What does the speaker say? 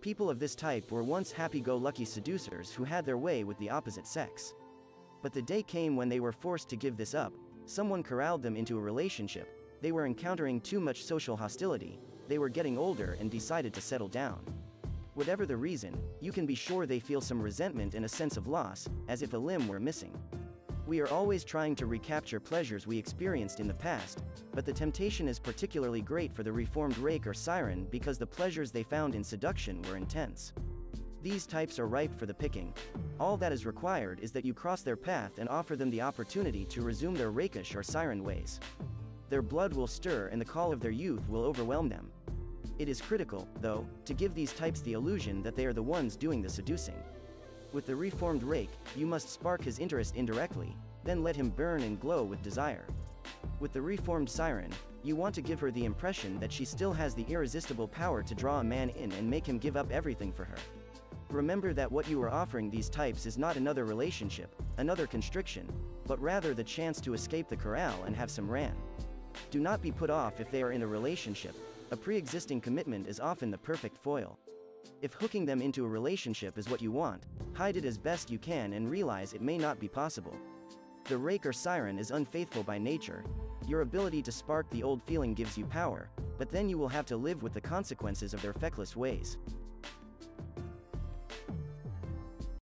People of this type were once happy-go-lucky seducers who had their way with the opposite sex. But the day came when they were forced to give this up, someone corralled them into a relationship, they were encountering too much social hostility, they were getting older and decided to settle down. Whatever the reason, you can be sure they feel some resentment and a sense of loss, as if a limb were missing. We are always trying to recapture pleasures we experienced in the past, but the temptation is particularly great for the reformed rake or siren because the pleasures they found in seduction were intense. These types are ripe for the picking. All that is required is that you cross their path and offer them the opportunity to resume their rakish or siren ways. Their blood will stir and the call of their youth will overwhelm them. It is critical, though, to give these types the illusion that they are the ones doing the seducing. With the reformed rake, you must spark his interest indirectly, then let him burn and glow with desire. With the reformed siren, you want to give her the impression that she still has the irresistible power to draw a man in and make him give up everything for her. Remember that what you are offering these types is not another relationship, another constriction, but rather the chance to escape the corral and have some ran. Do not be put off if they are in a relationship, a pre-existing commitment is often the perfect foil. If hooking them into a relationship is what you want, hide it as best you can and realize it may not be possible. The rake or siren is unfaithful by nature. Your ability to spark the old feeling gives you power, but then you will have to live with the consequences of their feckless ways.